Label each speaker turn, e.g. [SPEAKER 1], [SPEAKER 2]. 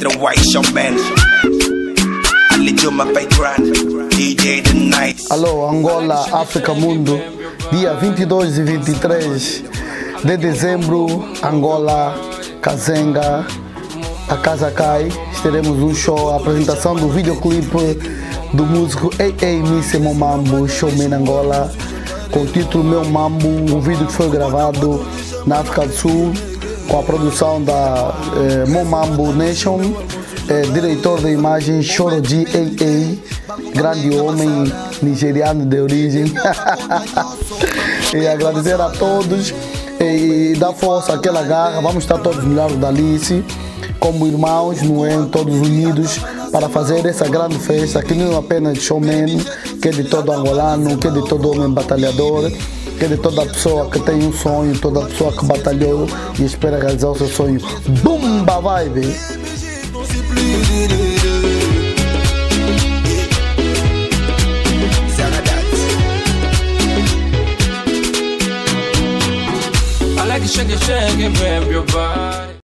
[SPEAKER 1] the White Juma Paygrand. DJ The Nice.
[SPEAKER 2] Alô, Angola, África, Mundo. Dia 22 e 23 de dezembro, Angola, Kazenga, a Casa Cai. Teremos um show, a apresentação do videoclipe do músico A.A. Missimo Mambo, Showman Angola, com o título Meu Mambo, um vídeo que foi gravado na África do Sul, com a produção da eh, Momambo Nation, eh, diretor da imagem Choroji A.A., grande homem nigeriano de origem. e agradecer a todos e dar força àquela garra. Vamos estar todos no da Alice, como irmãos, não é? todos unidos para fazer essa grande festa que não é apenas de showman, que é de todo angolano, que é de todo homem batalhador, que é de toda pessoa que tem um sonho, toda pessoa que batalhou e espera realizar o seu sonho. Bumba vibe!